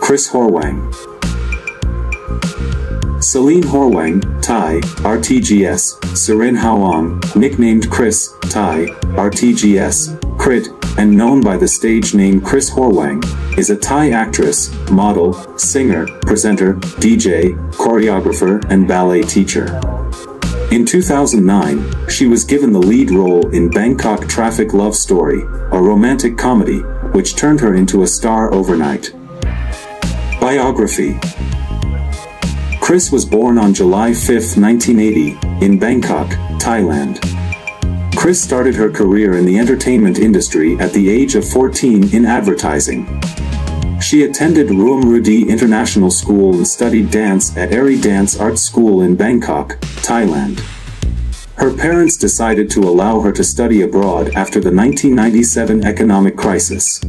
Cris Horwang. Celine Horwang, Thai, RTGS, Sarin Hawang, nicknamed Cris, Thai, RTGS, Crit, and known by the stage name Cris Horwang, is a Thai actress, model, singer, presenter, DJ, choreographer, and ballet teacher. In 2009, she was given the lead role in Bangkok Traffic Love Story, a romantic comedy, which turned her into a star overnight. Biography Cris was born on July 5, 1980, in Bangkok, Thailand. Cris started her career in the entertainment industry at the age of 14 in advertising. She attended Ruamrudee International School and studied dance at Airy Dance Art School in Bangkok, Thailand. Her parents decided to allow her to study abroad after the 1997 economic crisis.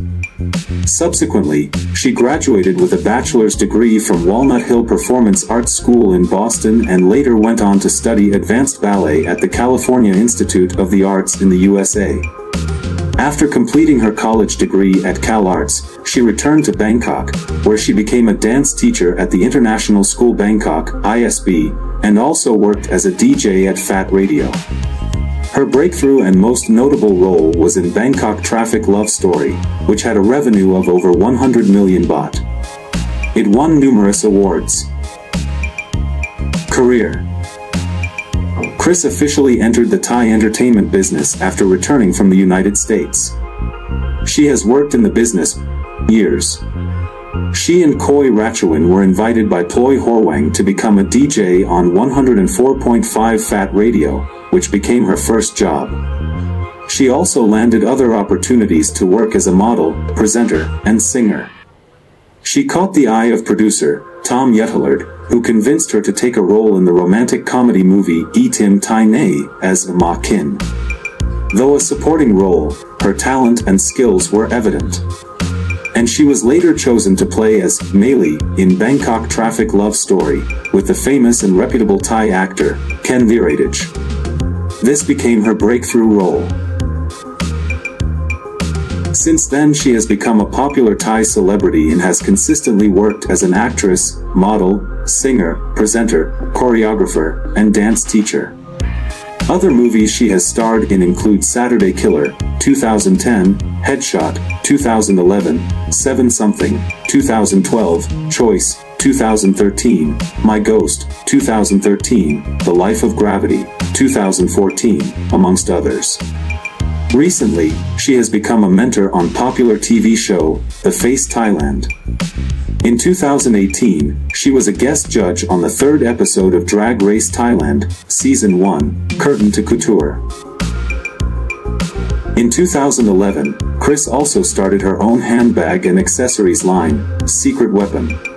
Subsequently, she graduated with a bachelor's degree from Walnut Hill Performance Arts School in Boston and later went on to study advanced ballet at the California Institute of the Arts in the USA. After completing her college degree at CalArts, she returned to Bangkok, where she became a dance teacher at the International School Bangkok, ISB, and also worked as a DJ at Fat Radio. Her breakthrough and most notable role was in Bangkok Traffic Love Story, which had a revenue of over 100 million baht. It won numerous awards. Career Cris officially entered the Thai entertainment business after returning from the United States. She has worked in the business years. She and Koi Ratchawan were invited by Ploy Horwang to become a DJ on 104.5 Fat Radio, which became her first job. She also landed other opportunities to work as a model, presenter, and singer. She caught the eye of producer, Tom Yuttlard, who convinced her to take a role in the romantic comedy movie Etim Tai Nay as Ma Kin. Though a supporting role, her talent and skills were evident. And she was later chosen to play as Meili in Bangkok Traffic Love Story with the famous and reputable Thai actor, Ken Viradich. This became her breakthrough role. Since then she has become a popular Thai celebrity and has consistently worked as an actress, model, singer, presenter, choreographer, and dance teacher. Other movies she has starred in include Saturday Killer, 2010, Headshot, 2011, 7 Something, 2012, Choice, 2013, My Ghost, 2013, The Life of Gravity, 2014, amongst others. Recently, she has become a mentor on popular TV show, The Face Thailand. In 2018, she was a guest judge on the third episode of Drag Race Thailand, Season 1, Curtain to Couture. In 2011, Cris also started her own handbag and accessories line, Secret Weapon.